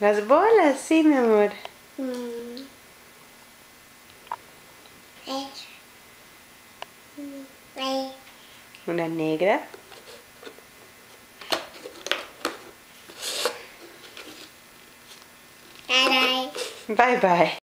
Las bolas, sí, mi amor. Mm. Una negra. Bye bye.